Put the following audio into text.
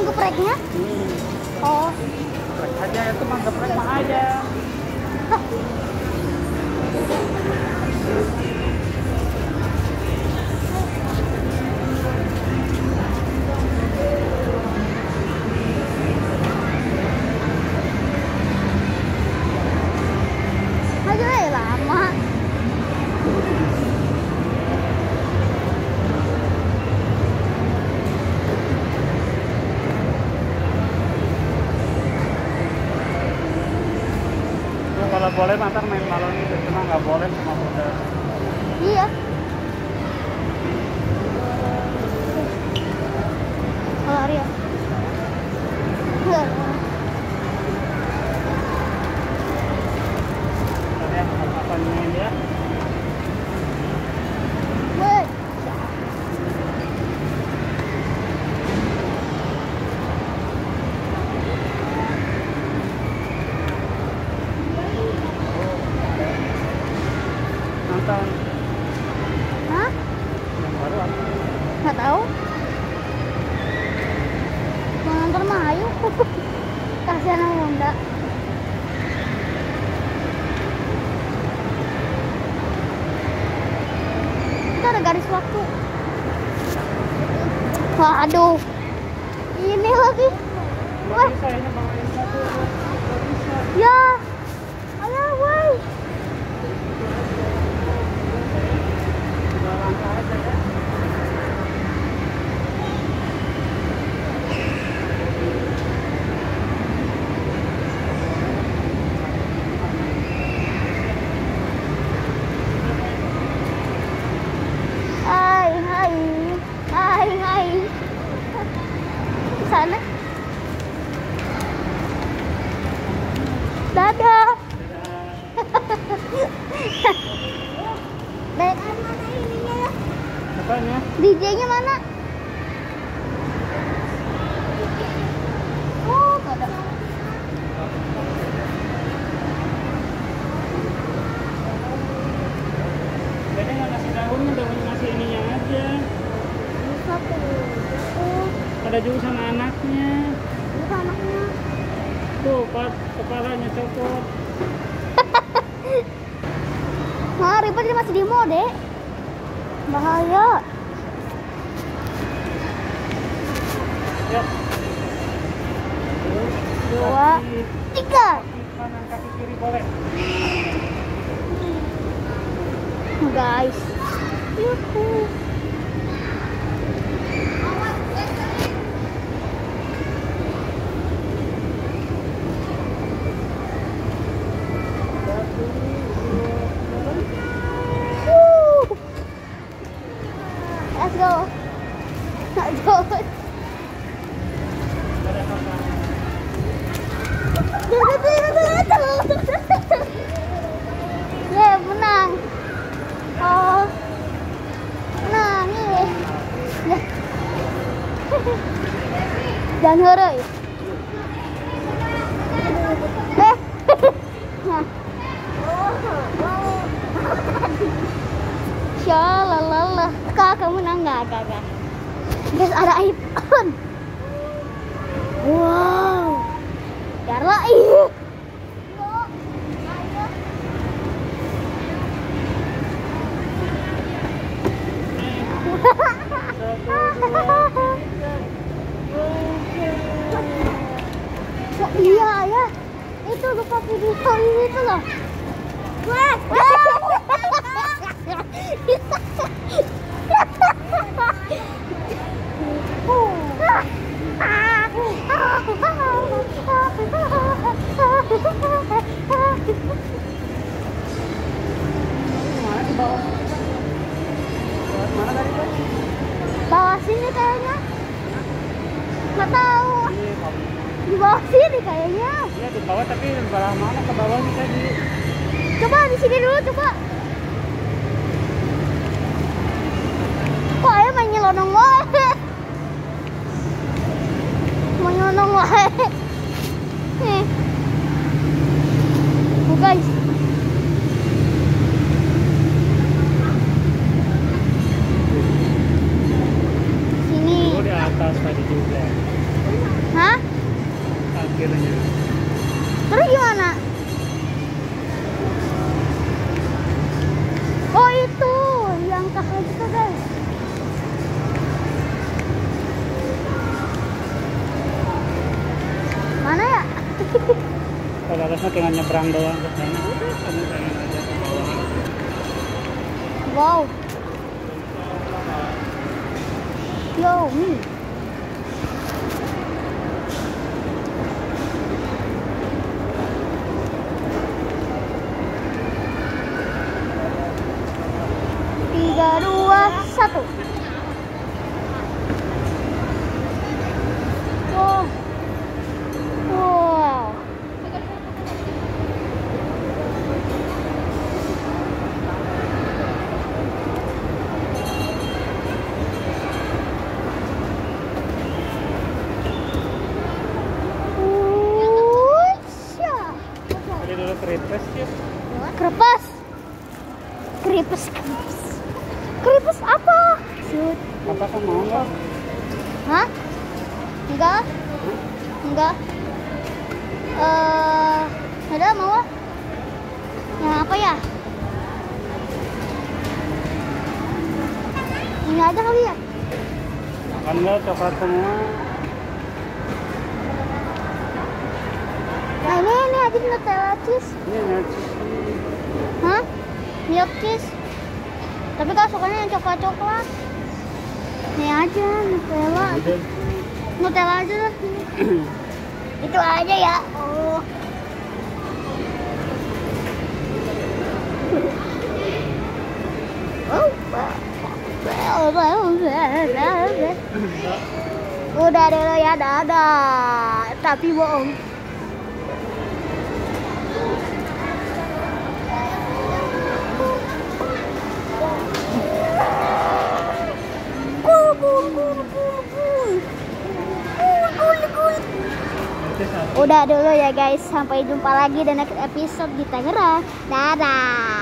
gepreknya? Hmm. Oh. Geprek aja itu mah geprek mah aja. Aja boleh mantar main balon itu cuma nggak boleh sama kuda. Iya. Kalau Arya. Tadi aku apa main ya? Woi. Nonton Hah? yang baru apa? Tahu. Mau nonton mah ayo. Kasihan sama Bunda. Itu ada garis waktu. Waduh. Ini lagi. Wah, ya. Ayo, woi. Dua langkah aja ya. Hai, hai. Hai, hai. Ke sana. Dadah. Ya? Apanya? DJ-nya mana? Oh, ada. Jadi nggak ngasih daunnya, daun ngasih ininya aja. Bisa tuh. Ada juga sama anaknya. itu anaknya. Tuh, Pak, kepalanya copot. Nah, ribet dia masih di mode. Bahaya. Ya. Dua, tiga. kaki kiri boleh. Guys. Yuhu. Jangan hore. Eh. Nah. Shalalala. Kakak menang nggak kakak? Guys ada iPhone. Wow. Darla ih. Oh, iya ya. Itu lupa video ini itu loh. Wah. Mana di bawah? Mana tadi Pak? Bawah sini kayaknya. Nggak tahu. Iya, Pak. Di bawah sini kayaknya. Iya, di bawah tapi belah mana ke bawahnya tadi? Coba di sini dulu coba. Kok ayah main nyelonong wae? Mau nyelonong wae. Nih. Oh guys. Sini. Oh, di atas tadi juga. Kirinya. Terus gimana? Oh itu yang kakak itu guys. Mana ya? Kalau harusnya tinggal nyebrang doang ke sana. Udah, kamu pengen aja ke bawah. Wow. Yo, me. Tiga, dua, satu. Wow. Wow. Usha. Tadi dulu keripes ya. Kerepes. Keripes, keripes. Keripes apa? Apa kan mau nggak? Hah? Enggak? Enggak. Eh, ada mau? Yang apa ya? Ini aja kali ya? Makan nggak coklat semua. Nah ini ini aja Nutella cheese. Ini nanti. Hah? Milk cheese. Tapi kalau sukanya yang coklat-coklat. Ini aja Nutella. Udah. Nutella aja lah. Itu aja ya. Oh. Udah dulu ya dadah. Tapi bohong. Udah dulu ya guys, sampai jumpa lagi di next episode di Tangerang. Dadah.